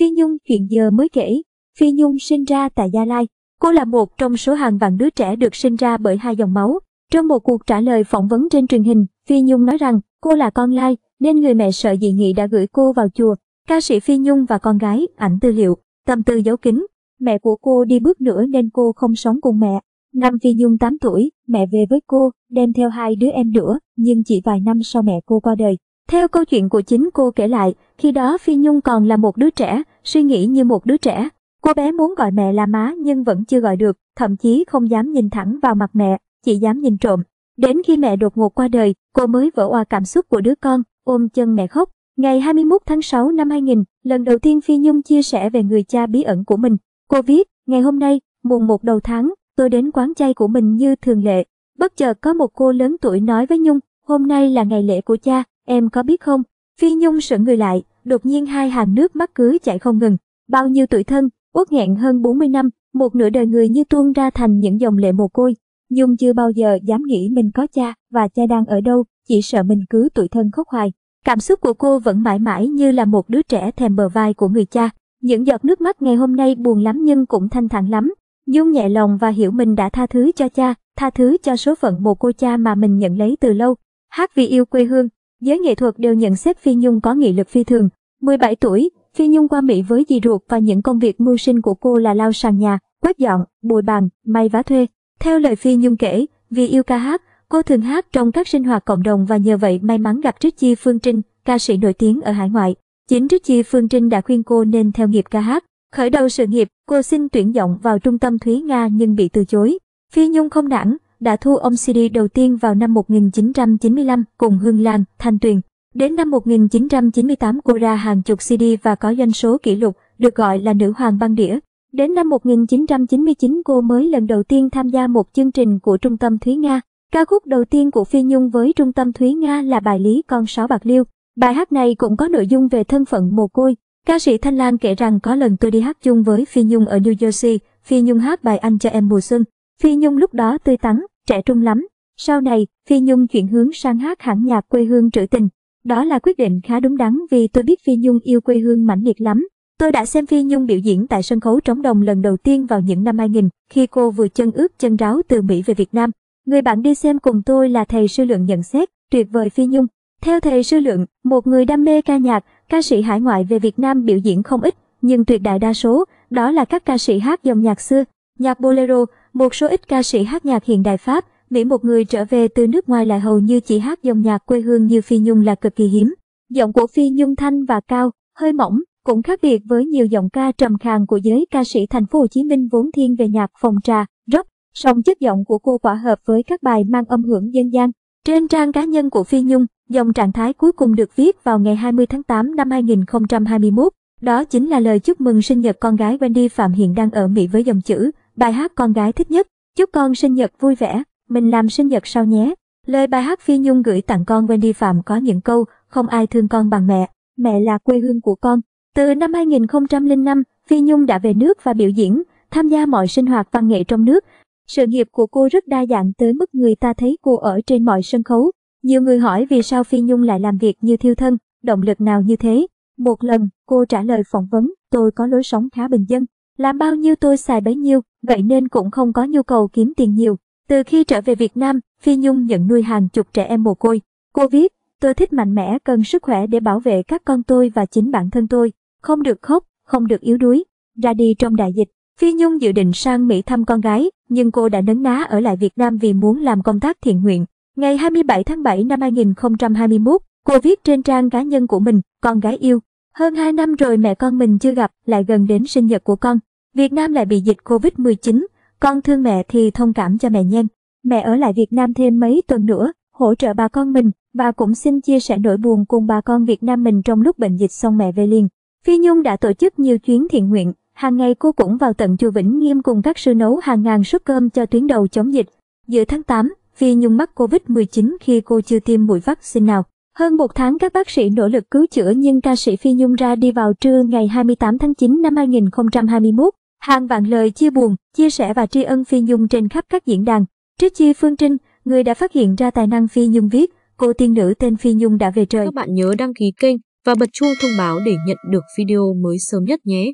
Phi Nhung chuyện giờ mới kể. Phi Nhung sinh ra tại Gia Lai. Cô là một trong số hàng vạn đứa trẻ được sinh ra bởi hai dòng máu. Trong một cuộc trả lời phỏng vấn trên truyền hình, Phi Nhung nói rằng cô là con lai nên người mẹ sợ dị nghị đã gửi cô vào chùa. Ca sĩ Phi Nhung và con gái, ảnh tư liệu, tâm tư giấu kín. Mẹ của cô đi bước nữa nên cô không sống cùng mẹ. Năm Phi Nhung 8 tuổi, mẹ về với cô, đem theo hai đứa em nữa, nhưng chỉ vài năm sau mẹ cô qua đời. Theo câu chuyện của chính cô kể lại, khi đó Phi Nhung còn là một đứa trẻ, suy nghĩ như một đứa trẻ. Cô bé muốn gọi mẹ là má nhưng vẫn chưa gọi được, thậm chí không dám nhìn thẳng vào mặt mẹ, chỉ dám nhìn trộm. Đến khi mẹ đột ngột qua đời, cô mới vỡ òa cảm xúc của đứa con, ôm chân mẹ khóc. Ngày 21 tháng 6 năm 2000, lần đầu tiên Phi Nhung chia sẻ về người cha bí ẩn của mình. Cô viết, ngày hôm nay, mùng một đầu tháng, tôi đến quán chay của mình như thường lệ. Bất chợt có một cô lớn tuổi nói với Nhung, hôm nay là ngày lễ của cha, em có biết không? Phi Nhung sững người lại, đột nhiên hai hàng nước mắt cứ chảy không ngừng. Bao nhiêu tuổi thân, uất nghẹn hơn 40 năm, một nửa đời người như tuôn ra thành những dòng lệ mồ côi. Nhung chưa bao giờ dám nghĩ mình có cha và cha đang ở đâu, chỉ sợ mình cứ tuổi thân khóc hoài. Cảm xúc của cô vẫn mãi mãi như là một đứa trẻ thèm bờ vai của người cha. Những giọt nước mắt ngày hôm nay buồn lắm nhưng cũng thanh thản lắm. Nhung nhẹ lòng và hiểu mình đã tha thứ cho cha, tha thứ cho số phận một cô cha mà mình nhận lấy từ lâu. Hát vì yêu quê hương, giới nghệ thuật đều nhận xét Phi Nhung có nghị lực phi thường. 17 tuổi, Phi Nhung qua Mỹ với dì ruột và những công việc mưu sinh của cô là lau sàn nhà, quét dọn, bồi bàn, may vá thuê. Theo lời Phi Nhung kể, vì yêu ca hát, cô thường hát trong các sinh hoạt cộng đồng và nhờ vậy may mắn gặp Trích Chi Phương Trinh, ca sĩ nổi tiếng ở hải ngoại. Chính Trích Chi Phương Trinh đã khuyên cô nên theo nghiệp ca hát. Khởi đầu sự nghiệp, cô xin tuyển giọng vào trung tâm Thúy Nga nhưng bị từ chối. Phi Nhung không nản, đã thu ông CD đầu tiên vào năm 1995 cùng Hương Lan, Thanh Tuyền. Đến năm 1998 cô ra hàng chục CD và có doanh số kỷ lục, được gọi là nữ hoàng băng đĩa. Đến năm 1999 cô mới lần đầu tiên tham gia một chương trình của Trung tâm Thúy Nga. Ca khúc đầu tiên của Phi Nhung với Trung tâm Thúy Nga là bài Lý Con Sáu Bạc Liêu. Bài hát này cũng có nội dung về thân phận mồ côi. Ca sĩ Thanh Lan kể rằng có lần tôi đi hát chung với Phi Nhung ở New Jersey, Phi Nhung hát bài Anh cho em mùa xuân. Phi Nhung lúc đó tươi tắn, trẻ trung lắm. Sau này, Phi Nhung chuyển hướng sang hát hẳn nhạc quê hương trữ tình. Đó là quyết định khá đúng đắn vì tôi biết Phi Nhung yêu quê hương mãnh liệt lắm. Tôi đã xem Phi Nhung biểu diễn tại sân khấu trống đồng lần đầu tiên vào những năm 2000, khi cô vừa chân ướt chân ráo từ Mỹ về Việt Nam. Người bạn đi xem cùng tôi là thầy sư lượng nhận xét, tuyệt vời Phi Nhung. Theo thầy sư lượng, một người đam mê ca nhạc, ca sĩ hải ngoại về Việt Nam biểu diễn không ít, nhưng tuyệt đại đa số, đó là các ca sĩ hát dòng nhạc xưa, nhạc bolero, một số ít ca sĩ hát nhạc hiện đại Pháp, Mỹ một người trở về từ nước ngoài lại hầu như chỉ hát dòng nhạc quê hương như Phi Nhung là cực kỳ hiếm. Giọng của Phi Nhung thanh và cao, hơi mỏng, cũng khác biệt với nhiều giọng ca trầm khàn của giới ca sĩ thành phố Hồ Chí Minh vốn thiên về nhạc phòng trà, rock, song chất giọng của cô quả hợp với các bài mang âm hưởng dân gian. Trên trang cá nhân của Phi Nhung, dòng trạng thái cuối cùng được viết vào ngày 20 tháng 8 năm 2021. Đó chính là lời chúc mừng sinh nhật con gái Wendy Phạm hiện đang ở Mỹ với dòng chữ, bài hát con gái thích nhất. Chúc con sinh nhật vui vẻ, mình làm sinh nhật sau nhé. Lời bài hát Phi Nhung gửi tặng con Wendy Phạm có những câu, không ai thương con bằng mẹ, mẹ là quê hương của con. Từ năm 2005, Phi Nhung đã về nước và biểu diễn, tham gia mọi sinh hoạt văn nghệ trong nước. Sự nghiệp của cô rất đa dạng tới mức người ta thấy cô ở trên mọi sân khấu. Nhiều người hỏi vì sao Phi Nhung lại làm việc như thiêu thân, động lực nào như thế. Một lần, cô trả lời phỏng vấn, tôi có lối sống khá bình dân. Làm bao nhiêu tôi xài bấy nhiêu, vậy nên cũng không có nhu cầu kiếm tiền nhiều. Từ khi trở về Việt Nam, Phi Nhung nhận nuôi hàng chục trẻ em mồ côi. Cô viết, tôi thích mạnh mẽ cần sức khỏe để bảo vệ các con tôi và chính bản thân tôi. Không được khóc, không được yếu đuối. Ra đi trong đại dịch, Phi Nhung dự định sang Mỹ thăm con gái, nhưng cô đã nấn ná ở lại Việt Nam vì muốn làm công tác thiện nguyện. Ngày 27 tháng 7 năm 2021, cô viết trên trang cá nhân của mình, con gái yêu. Hơn 2 năm rồi mẹ con mình chưa gặp, lại gần đến sinh nhật của con. Việt Nam lại bị dịch Covid-19, con thương mẹ thì thông cảm cho mẹ nhen. Mẹ ở lại Việt Nam thêm mấy tuần nữa, hỗ trợ bà con mình, và cũng xin chia sẻ nỗi buồn cùng bà con Việt Nam mình trong lúc bệnh dịch xong mẹ về liền. Phi Nhung đã tổ chức nhiều chuyến thiện nguyện, hàng ngày cô cũng vào tận chùa Vĩnh Nghiêm cùng các sư nấu hàng ngàn suất cơm cho tuyến đầu chống dịch. Giữa tháng 8, Phi Nhung mắc Covid-19 khi cô chưa tiêm mũi vaccine nào. Hơn một tháng các bác sĩ nỗ lực cứu chữa nhưng ca sĩ Phi Nhung ra đi vào trưa ngày 28 tháng 9 năm 2021. Hàng vạn lời chia buồn, chia sẻ và tri ân Phi Nhung trên khắp các diễn đàn. Trước Chi Phương Trinh, người đã phát hiện ra tài năng Phi Nhung viết, cô tiên nữ tên Phi Nhung đã về trời. Các bạn nhớ đăng ký kênh và bật chuông thông báo để nhận được video mới sớm nhất nhé.